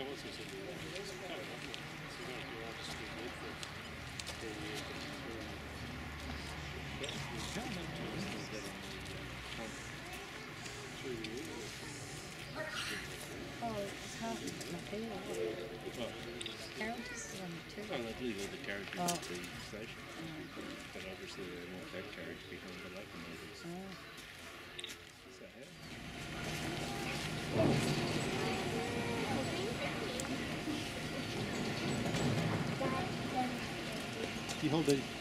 Oh, it's to on it. Characters on do all the Oh. at the station, but obviously they want that carriage behind the. Oh. You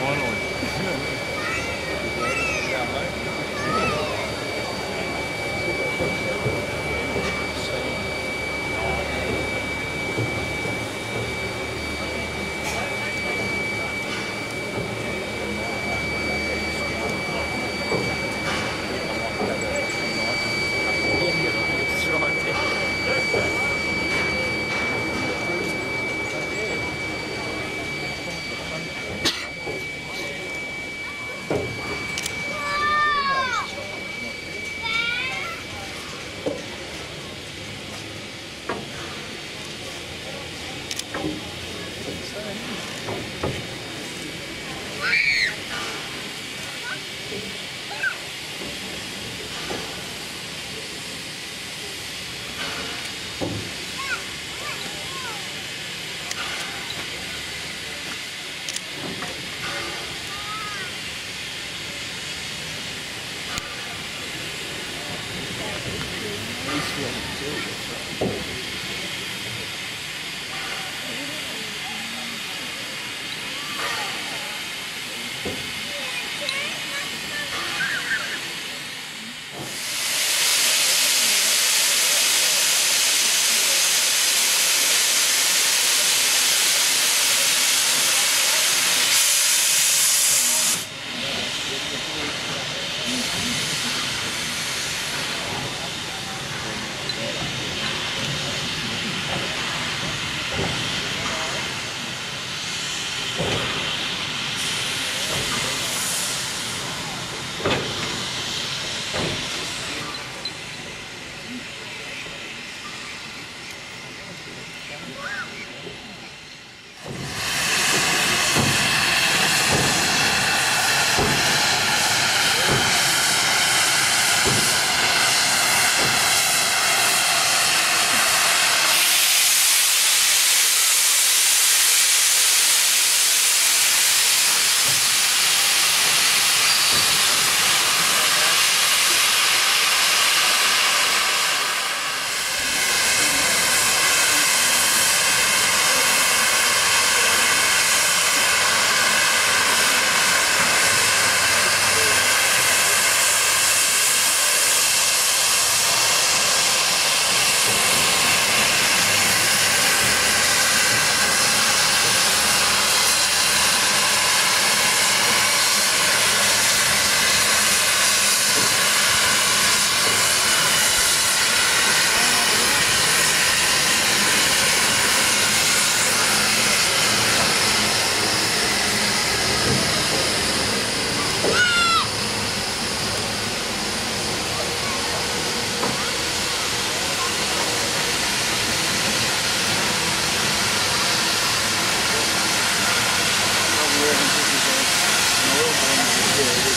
Finally. Yeah, mate. here.